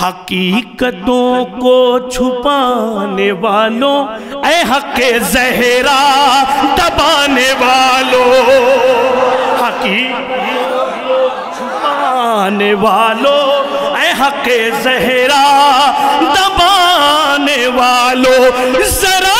हकीकतों को छुपाने वालों ए हक जहरा दबाने वालों। हकी छुपाने वालों ए हक जहरा दबाने वालों। जरा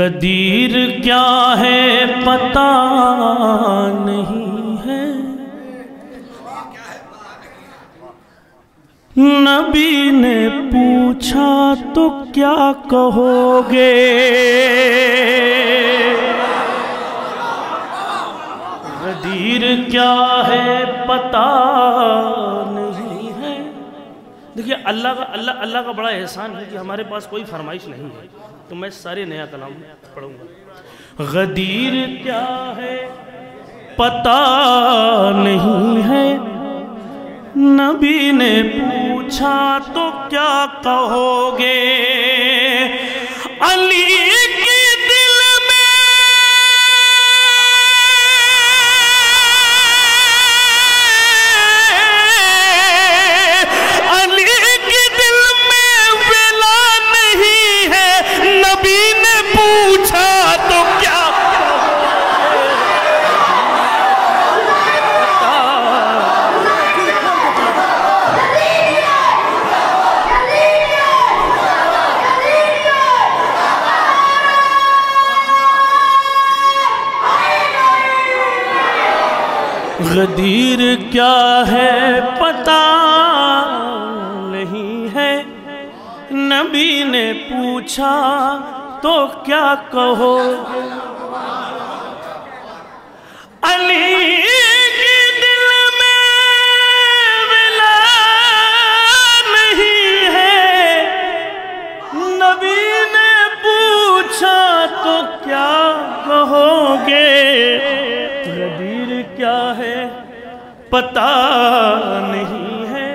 गदीर क्या है पता नहीं है। नबी ने पूछा तो क्या कहोगे? गदीर क्या है पता नहीं है। देखिए, अल्लाह का अल्लाह अल्लाह का बड़ा एहसान है कि हमारे पास कोई फरमाइश नहीं है। तो मैं सारे नया कलाम पढ़ूँगा। गदीर क्या है? पता नहीं है। नबी ने पूछा तो क्या कहोगे? अली गदीर क्या है पता नहीं है। नबी ने पूछा तो क्या कहो? पता नहीं है।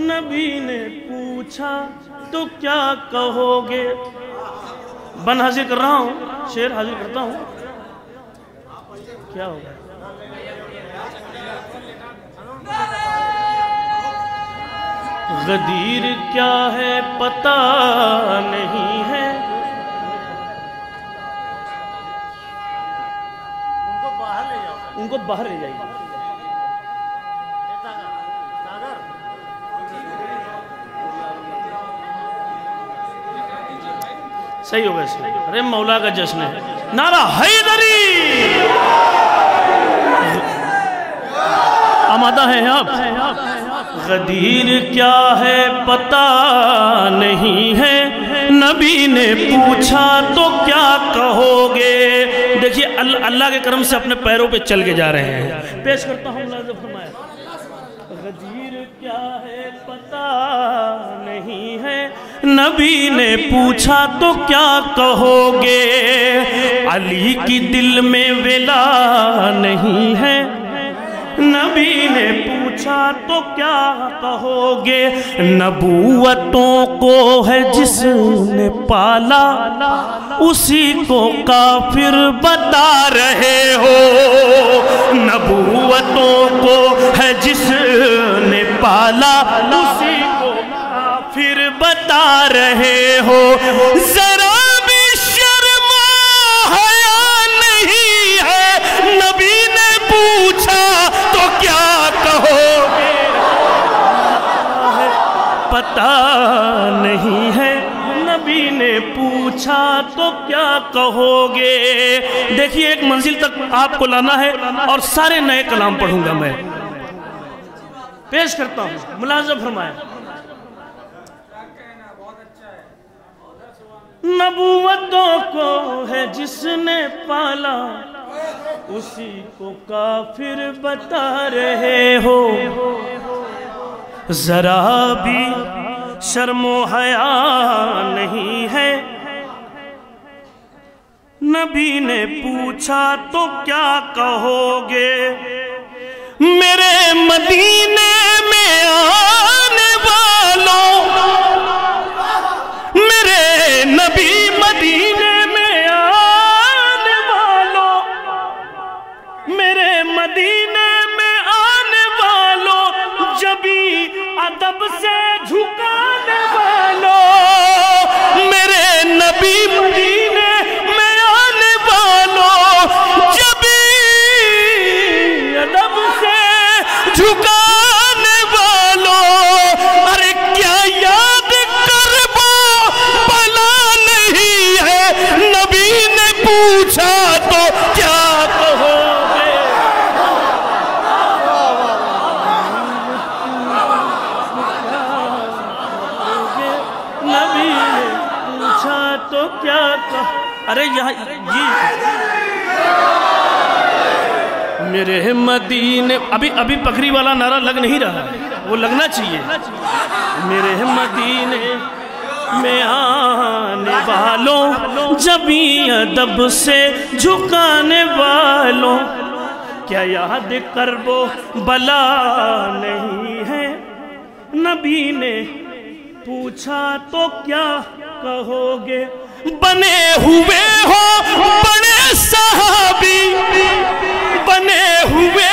नबी ने पूछा तो क्या कहोगे? बन हाजिर कर रहा हूँ, शेर हाजिर करता हूँ। क्या होगा? गदीर क्या है, पता नहीं है। उनको बाहर ले जाइए। सही होगा सही अरे मौला का जश्न है। नारा हैदरी। आमादा है आप। गदीर क्या है पता नहीं है। नबी ने पूछा तो क्या कहोगे? देखिए अल, अल्लाह के करम से अपने पैरों पे चल के जा रहे हैं। पेश करता हूँ गदीर क्या है पता नहीं है। नबी ने पूछा तो क्या कहोगे? अली की दिल में वेला नहीं है। नबी ने पूछा तो क्या कहोगे? नबूवतों को है जिसने पाला, उसी को काफिर बता रहे हो। नबूवतों को है जिसने पाला, उसी बता रहे हो, जरा भी शर्म हया नहीं है। नबी ने पूछा तो क्या कहोगे पता नहीं है, नबी ने पूछा तो क्या कहोगे? देखिए, एक मंजिल तक आपको लाना है और सारे नए कलाम पढ़ूँगा मैं। पेश करता हूँ, मुलाजम फरमाया नबूवतों को है जिसने पाला। उसी को काफिर बता रहे हो। जरा भी शर्मो हया नहीं है। नबी ने पूछा तो क्या कहोगे? मेरे मदीने में आने मेरे मदीने। अभी अभी पखरी वाला नारा लग नहीं रहा वो लगना चाहिए। मेरे मदीने, में आने वालों जबी अदब से झुकाने वालों। क्या याद कर वो बला नहीं है? नबी ने पूछा तो क्या कहोगे? बने हुए हो बड़े साहबी। बने हुए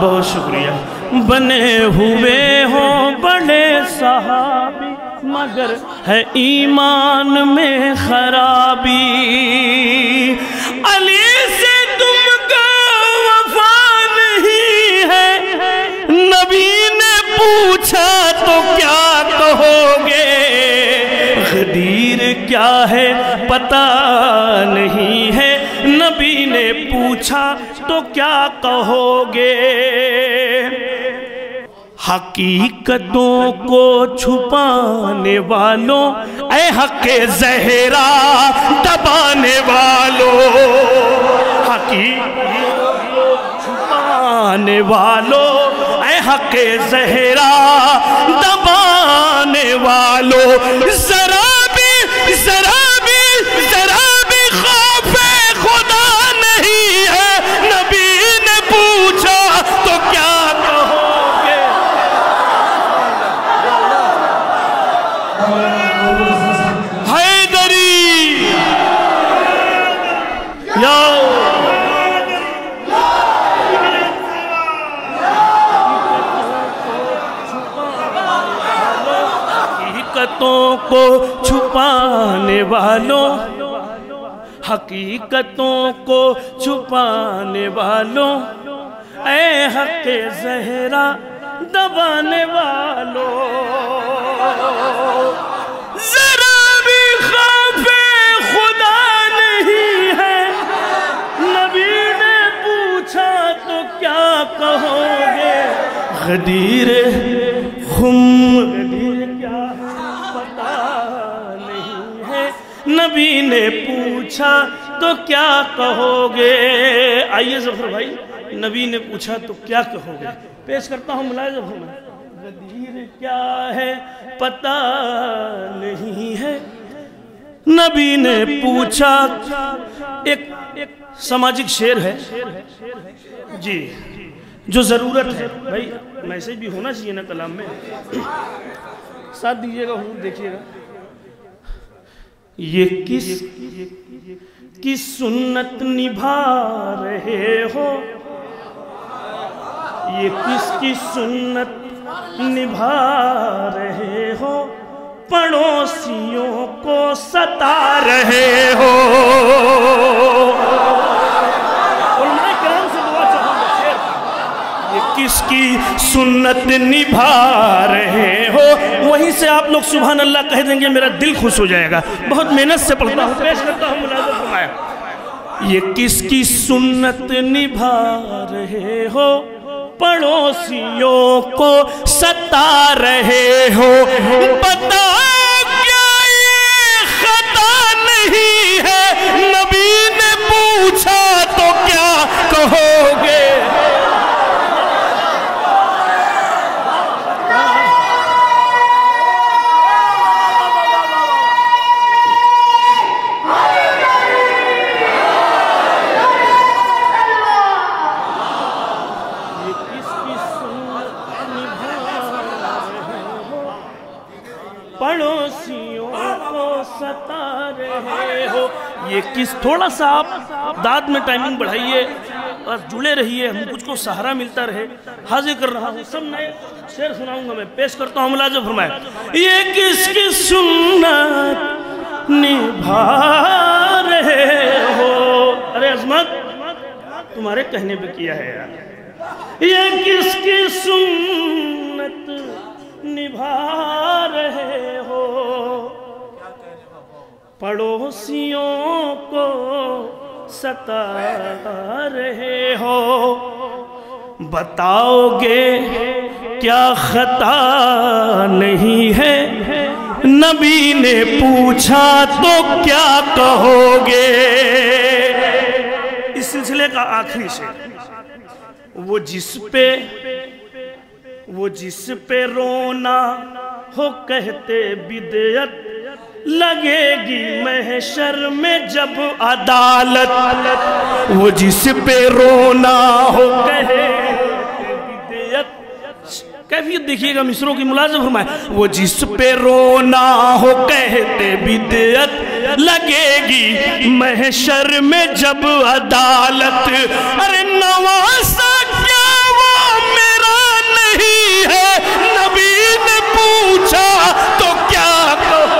बहुत शुक्रिया। बने हुए हो, बड़े सहाबी, मगर है ईमान में खराबी। अली से तुमको वफा नहीं है। नबी ने पूछा तो क्या कहोगे? गदीर क्या है, पता नहीं है। नबी ने पूछा तो क्या कहोगे? हकीकतों को छुपाने वालों, ऐ हके जहरा दबाने वालों। हकीकतों को छुपाने वालों, ऐ हके जहरा दबाने वालों। वालों हकीकतों को छुपाने वालों, ऐ हक जहरा दबाने वालों। जरा भी खौफे खुदा नहीं है। नबी ने पूछा तो क्या कहोगे? गदीर खुम ने पूछा तो क्या कहोगे? आइए ज़फ़र भाई, नबी ने पूछा तो क्या कहोगे? पेश करता हूँ, मुलायम हूँ गदीर क्या है, पता नहीं है। नबी ने पूछा, एक एक सामाजिक शेर है। जी, जो ज़रूरत है। भाई, मैसेज भी होना चाहिए ना कलाम में। साथ दीजिएगा देखिएगा। ये किस किस सुन्नत निभा रहे हो? ये किसकी सुन्नत निभा रहे हो? पड़ोसियों को सता रहे हो उलमाए किराम से दुआ चाहूँगा शेर का। ये किसकी सुन्नत निभा रहे हो? वहीं से आप लोग सुबह अल्लाह कह देंगे, मेरा दिल खुश हो जाएगा। बहुत मेहनत से पढ़ता हूँ, पेश करता हूँ ये किसकी सुन्नत निभा रहे हो? पड़ोसियों को सता रहे हो। पता क्या ये खता नहीं है? नबी थोड़ा सा आप दाद में टाइमिंग बढ़ाइए और जुड़े रहिए, हम कुछ को सहारा मिलता रहे। हाजिर कर रहा हूँ, सब नए शेर सुनाऊँगा मैं, पेश करता हूँ, मुलाजम फरमाए। ये किसकी सुन्नत निभा रहे हो? अरे अजमत, तुम्हारे कहने पे किया है यार। ये किसकी सुन्नत निभा रहे पड़ोसियों को सता रहे हो। बताओगे क्या खता नहीं है? नबी ने पूछा तो क्या कहोगे? इस सिलसिले का आखिरी शेर। वो जिस पे, वो जिस पे रोना हो कहते बिदयत लगेगी महशर में जब अदालत। वो जिस पे रोना हो, कहे कैफियत देखिएगा मिसरों की मुलाजम फरमाए। वो जिस पे रोना हो, कहते बिदयत लगेगी महशर में जब अदालत। अरे नवासा क्या वो मेरा नहीं है नबी ने पूछा तो क्या कहो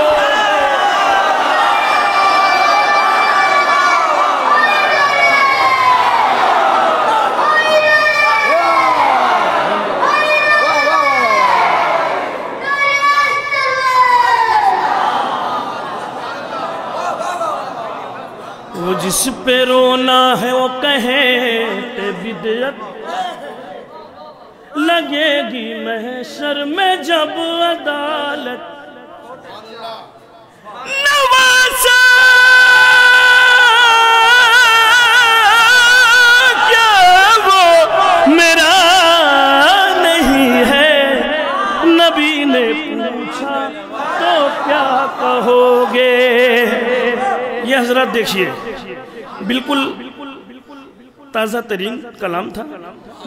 वो जिस पे रोना है वो कहे, ते बिदयत लगेगी महशर में जब अदालत। क्या वो मेरा नहीं है? नबी ने पूछा तो क्या कहोगे? ये हज़रत देखिए। बिल्कुल ताज़ा तरीन कलाम था।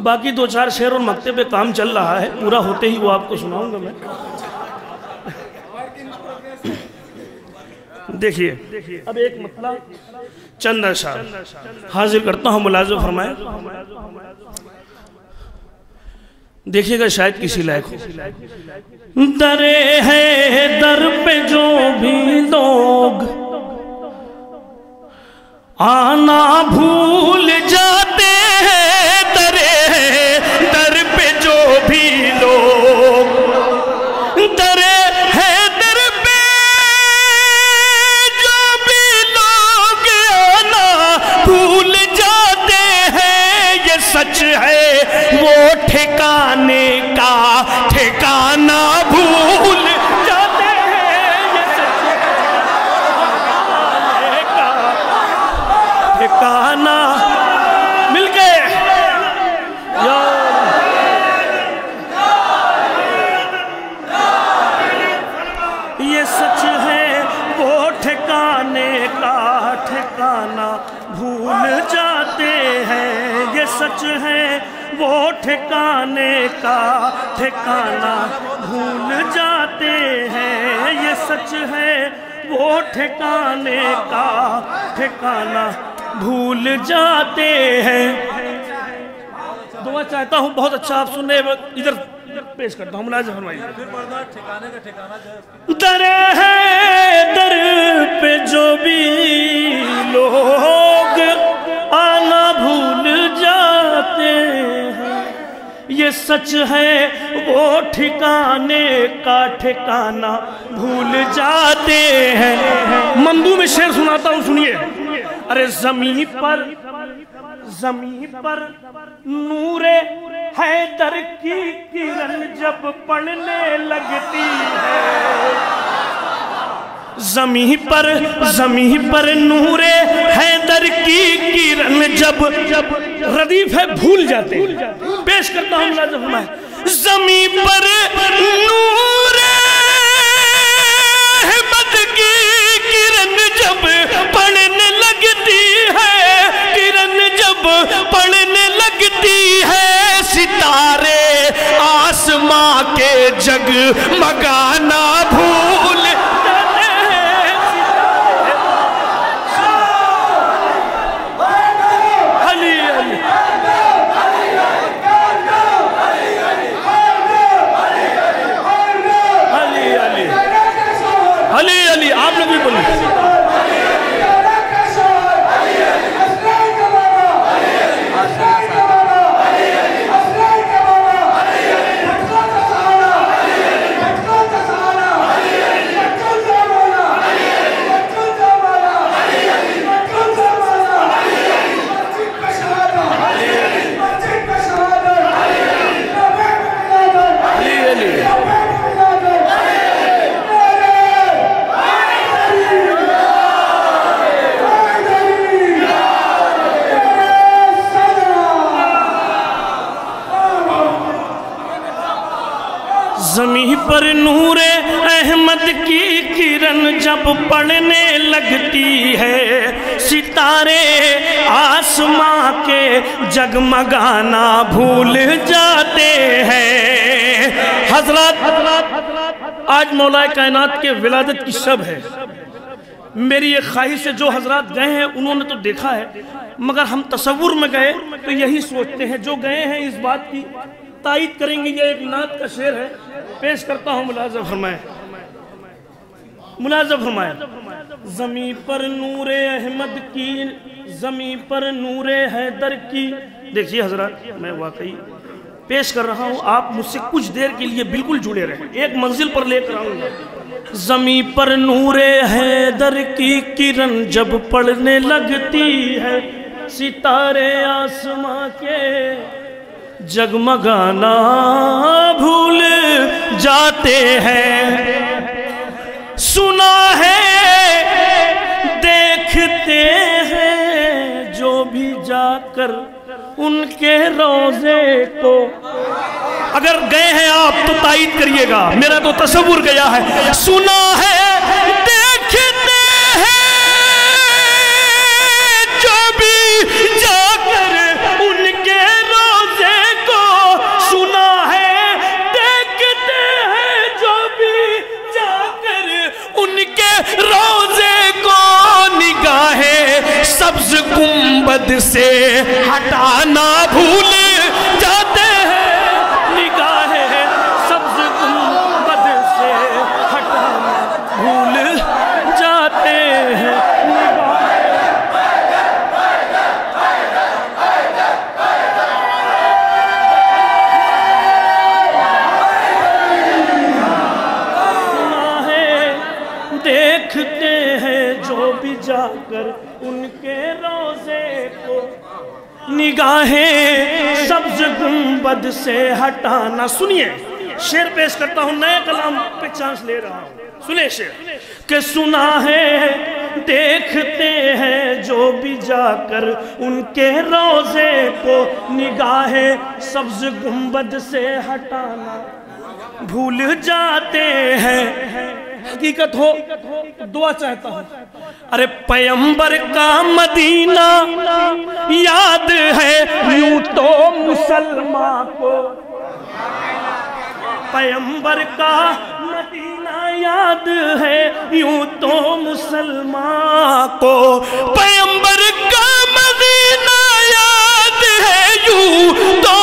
बाकी दो चार शेर और मकते पे काम चल रहा है। पूरा होते ही वो आपको सुनाऊँगा मैं। देखिए, अब एक मतलब चंद अशार हाजिर करता हूँ मुलाजो फरमाए। देखिएगा शायद किसी लायक हो। दरे है दर पे जो भी लोग आना भूल जाते हैं। ठिकाना भूल जाते हैं। दुआ चाहता हूँ बहुत अच्छा आप सुनने इधर पेश करता हूँ मुलाजा फरमाइए दर है दर पे जो भी लोग ये सच है, वो ठिकाने का ठिकाना भूल जाते हैं। मंदू में शेर सुनाता हूँ, सुनिए। अरे ज़मीन पर ज़मीन पर नूरे हैदर की किरण जब पड़ने लगती है। जमी पर जमी पर नूरे हैदर की किरण जब जब रदीफ है, भूल जाते हैं। पेश करता हूँ जब मैं जमी पर नूर अहमद की किरण जब पड़ने लगती है, किरण जब पड़ने लगती है, सितारे आसमां के जग मगाना भूल जाते हैं अली अली अली अली अली अली आप पड़ने लगती है। सितारे आसमां के जगमगाना भूल जाते हैं। हज़रत, आज मौला कायनात के विलादत की शब है। मेरी ये ख्वाहिश है, जो हज़रत गए हैं, उन्होंने तो देखा है। मगर हम तस्वुर में गए तो यही सोचते हैं, जो गए हैं इस बात की तायद करेंगे। ये एक नात का शेर है। पेश करता हूँ मुलाजा फरमाए। मुलाजा फरमाए जमी पर नूर अहमद की, जमी पर नूरे हैदर की। देखिए हज़रत, मैं वाकई पेश कर रहा हूँ, आप मुझसे कुछ देर के लिए बिल्कुल जुड़े रहे। एक मंजिल पर लेकर आऊँगा। जमी पर नूरे हैदर की किरण जब पड़ने लगती है, सितारे आसमां के जगमगाना भूल जाते हैं। है, देखते हैं जो भी जाकर उनके रोज़े को। अगर गए हैं आप तो तायद करिएगा, मेरा तो तस्वुर गया है। सुना है, देखते हैं जो भी जाकर उनके से हटाना से हटाना। सुनिए, शेर पेश करता हूँ नए कलाम पे चांस ले रहा हूँ। सुने शेर, के सुना है, देखते हैं जो भी जाकर उनके रोज़े को निगाहें सब्ज गुंबद से हटाना। भूल जाते हैं हकीकत हो, दुआ चाहता हूँ। अरे पैंबर का मदीना याद है यूँ तो मुसलमान को। पैंबर का मदीना याद है यूँ तो मुसलमान को। पैंबर का मदीना याद है यूँ तो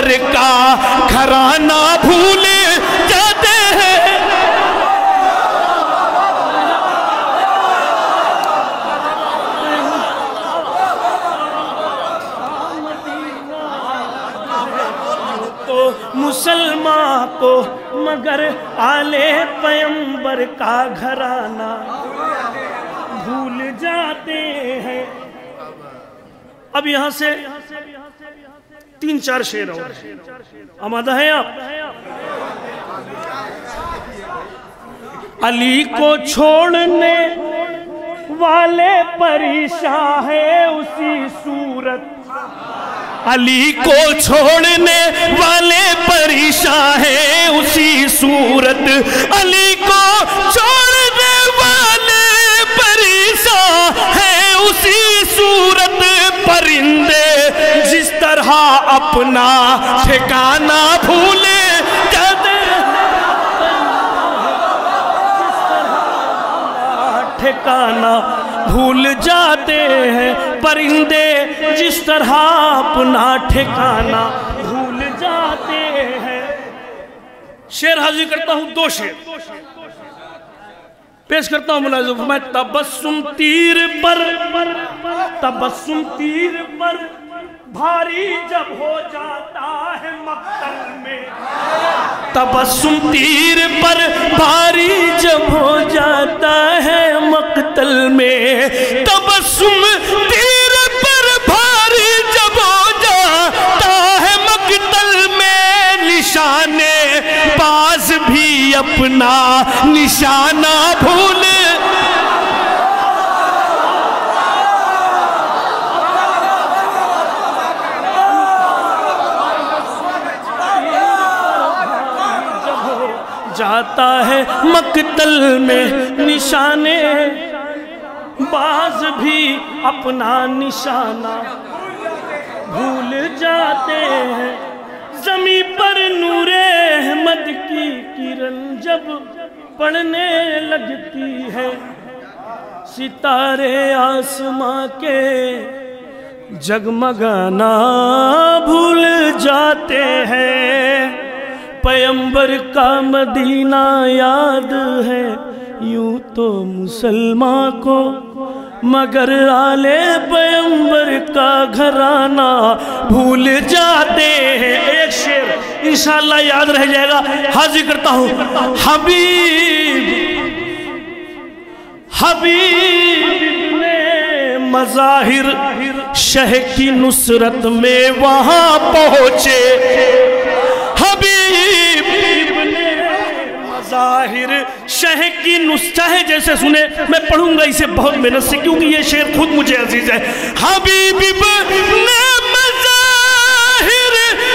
पैंबर का घराना भूले जाते हैं। तो मुसलमान को मगर आले पयंबर का घराना भूल जाते हैं। अब यहाँ से तीन चार शेर और आमादा है आप? अली को छोड़ने वाले परेशान है उसी सूरत। अली को छोड़ने वाले परेशान है उसी सूरत। अली को छोड़ने वाले परेशान है उसी सूरत। परिंदे तरह अपना ठिकाना भूले। ठिकाना भूल जाते हैं परिंदे, जिस तरह अपना ठिकाना भूल जाते हैं। शेर हाजिर करता हूँ दो शेर। पेश करता हूँ मुलाजिम, मैं तबस्सुम तीर पर, तबस्सुम तीर पर। भारी जब हो जाता है मक्तल में। तबस्सुम तीर पर भारी जब हो जाता है मक्तल में। तबस्सुम तीर पर भारी जब हो जाता है मक्तल में। निशाने पास भी अपना निशाना भूल जाता है मकतल में निशाने। बाज भी अपना निशाना। भूल जाते हैं। जमी पर नूरे अहमद की किरण जब पड़ने लगती है। सितारे आसमां के जगमगाना भूल जाते हैं। पैंबर का मदीना याद है, यूँ तो मुसलमान को। मगर आले पैंबर का घराना भूल जाते हैं। एक शेर इंशाल्लाह याद रह जाएगा। हाजिर करता हूँ। हबीब हबीब ने मजाहिर शह की नुसरत में वहाँ पहुँचे। मजाहिर शह की नुस्चाहे जैसे सुने। मैं पढ़ूँगा इसे बहुत मेहनत से, क्योंकि ये शेर खुद मुझे अज़ीज़ है। हबीब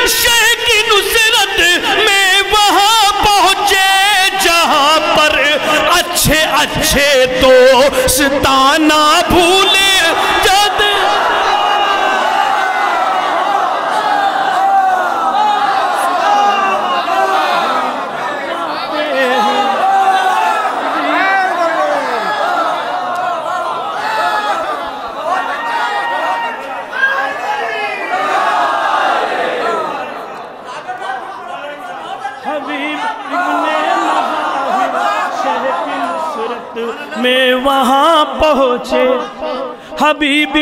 शह की नुसरत में वहाँ पहुँचे, जहाँ पर अच्छे अच्छे दोस्ताना भूले जाते हबीब इब्ने मज़ाहिर शह की नुसरत में वहाँ पहुँचे हबीब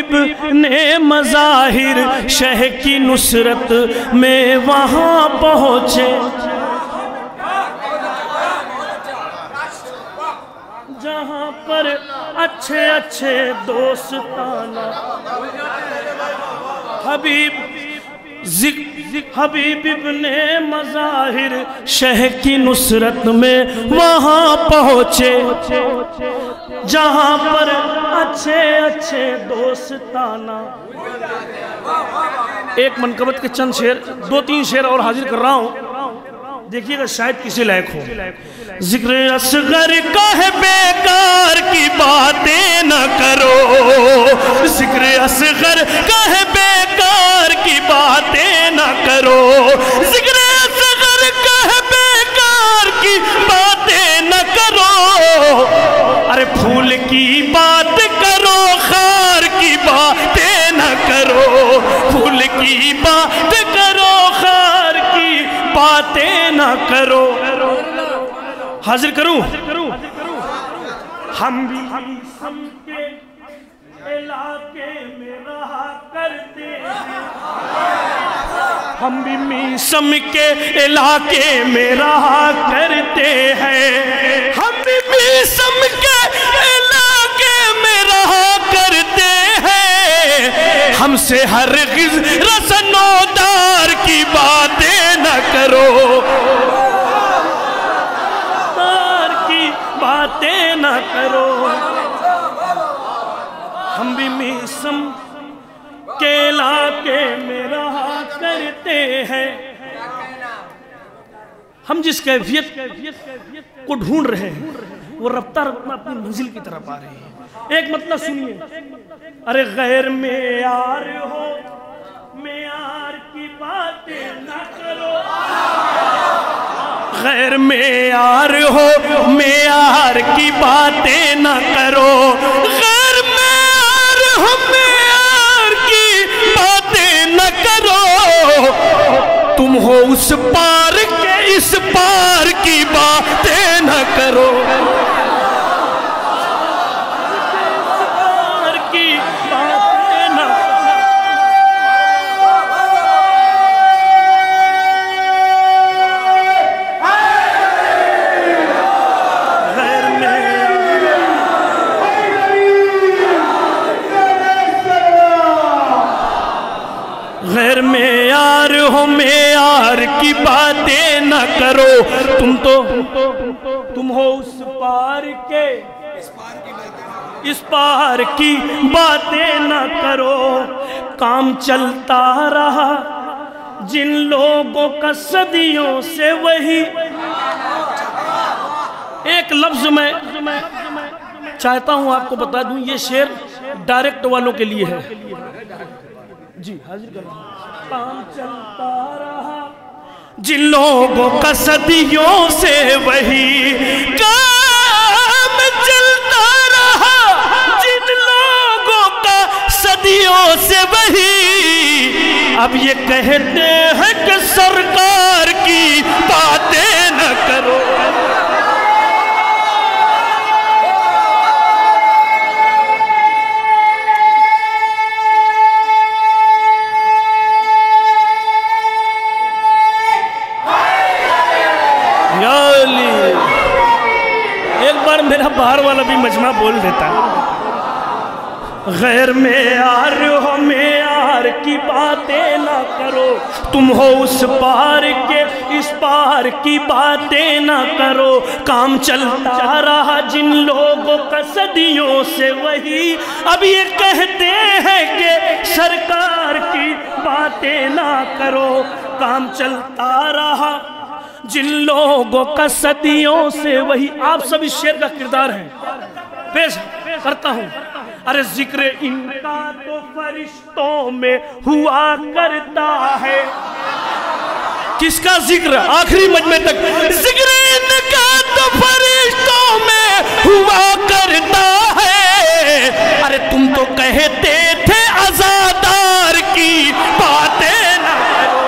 ने मज़ाहिर शह की नुसरत में वहाँ पहुँचे। जहाँ पर अच्छे अच्छे दोस्ताना। हबीब हबीब इब्ने मज़ाहिर शह की नुसरत में वहाँ पहुँचे। जहाँ पर अच्छे अच्छे दोस्ताना। एक मनकबत के चंद शेर, दो तीन शेर और हाजिर कर रहा हूँ। देखिएगा, शायद किसी लायक हो। ज़िक्र असगर का है बेकार की बातें न करो। ज़िक्र असगर का है बेकार की बातें न करो। ज़िक्र असगर का है बेकार की बातें न करो। अरे फूल की बात करो, खार की बातें न करो। फूल की बात करो, खार की बातें न करो। हाजिर करूँ? हम भी हम के इलाके में रहा करते हम भी मीसम के इलाके में रहा करते हैं। हम भी मीसम के इलाके में रहा करते हैं। हमसे हर रसनोदार की बातें न करो। की बातें न करो। हम भी मीसम के इलाके में रहा करते हैं। हम जिस कैफियत को ढूंढ रहे हैं, वो रफ्तार रफ्ता अपनी मंजिल की तरफ़ आ रही है। एक मतलब सुनिए। अरे गैर में यार हो, मेयार की बातें न करो। गैर में यार हो, मेयार की बातें न करो। गैर में यार हो उस पार के इस पार की बातें न करो। करो। तुम तो तुम हो उस पार के। इस पार की बातें न करो। काम चलता रहा। जिन लोगों का सदियों से वही। एक लफ्ज में चाहता हूँ आपको बता दूँ, ये शेर डायरेक्ट वालों के लिए है। जी, हाजिर कर। काम चलता रहा। जिन लोगों का सदियों से वही काम चलता रहा, जिन लोगों का सदियों से वही। अब ये कहते हैं कि सरकार बाहर वाला भी मजमा बोल देता है। गैर में यार हो में यार की बातें ना करो। तुम हो उस पार के, इस पार की बातें ना करो। काम चलता रहा जिन लोगों का सदियों से वही। अब ये कहते हैं कि सरकार की बातें ना करो। काम चलता रहा जिन लोगों का सदियों से वही आप सब इस शेर का किरदार हैं। पेश करता हूँ। अरे ज़िक्र इनका तो फरिश्तों में हुआ करता है। किसका ज़िक्र? आखिरी मजमे तक। ज़िक्र इनका तो फरिश्तों में हुआ करता है। अरे तुम तो कहते थे आजादार की बातें ना करो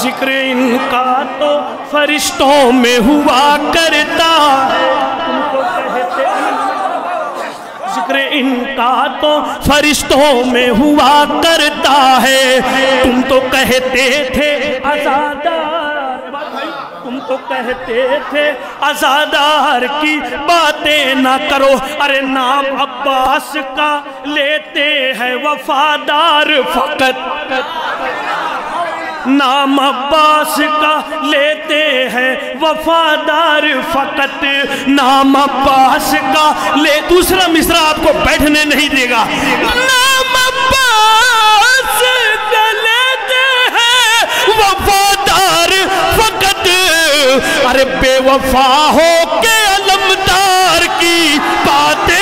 ज़िक्र इनका तो फरिश्तों में हुआ करता। इनका तो फरिश्तों में हुआ करता है। तुम तो कहते थे आजादार तुम तो कहते थे आजादार की बातें ना करो। अरे नाम अब्बास का लेते हैं वफादार फकत। नाम अब्बास का लेते हैं वफादार फकत। नाम अब्बास का ले, दूसरा मिसरा आपको बैठने नहीं देगा। नाम अब्बास का लेते हैं वफादार फकत। अरे बेवफा हो के अलमदार की बातें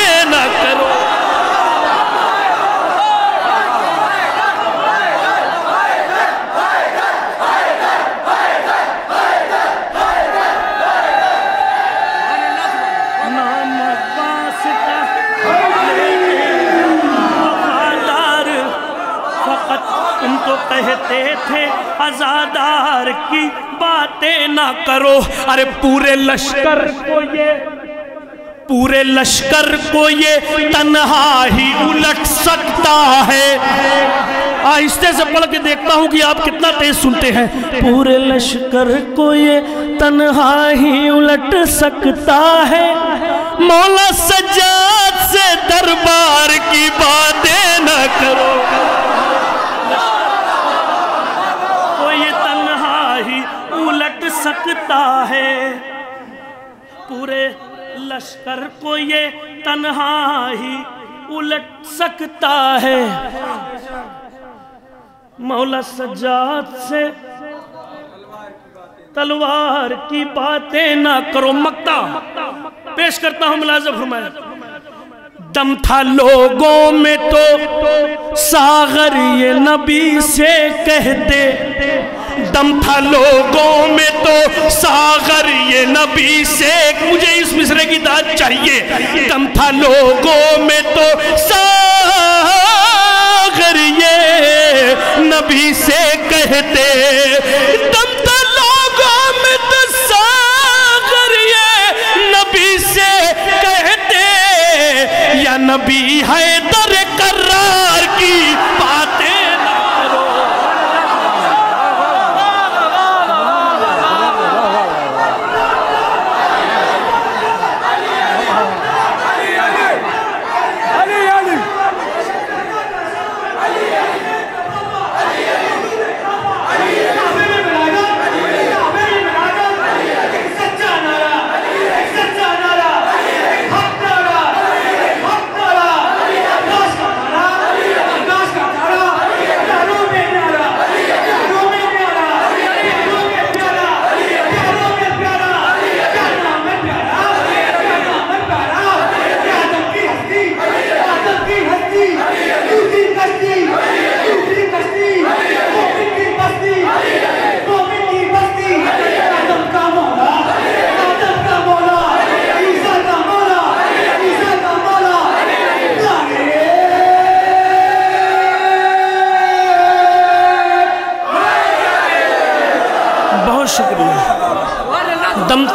करो। अरे पूरे लश्कर को ये, पूरे लश्कर को ये तन्हा ही उलट सकता है। आहिस्ते से पढ़ के देखता हूँ कि आप कितना तेज सुनते हैं। पूरे लश्कर को ये तन्हा ही उलट सकता है। मौला सजाद से दरबार की बातें न करो को ये तन्हा ही उलट सकता है। पूरे लश्कर को ये तन्हा ही उलट सकता है। मौला सज्जाद से तलवार की बातें ना करो। मक्ता, पेश करता हूँ मुलाजम फरमाया दम था लोगों में तो सागर ये नबी से कहते दम था लोगों में तो सागर ये नबी से मुझे इस मिसरे की दाद चाहिए। दम था लोगों में तो सागर ये नबी से कहते, दम था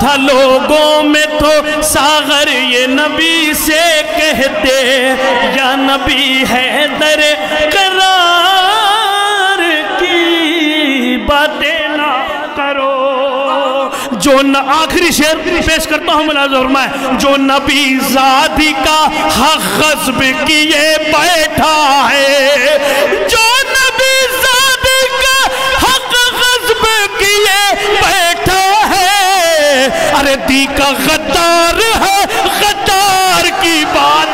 था लोगों में तो सागर ये नबी से कहते, या नबी है दर करार की बातें ना करो। जो न आखिरी शेर पेश करता हूँ मुलाजर मैं, जो नबी जादी का हक गस्ब किए बैठा है, जो नबी जादी का हक गस्ब किए बैठा अरे दी का गद्दार है गद्दार की बातें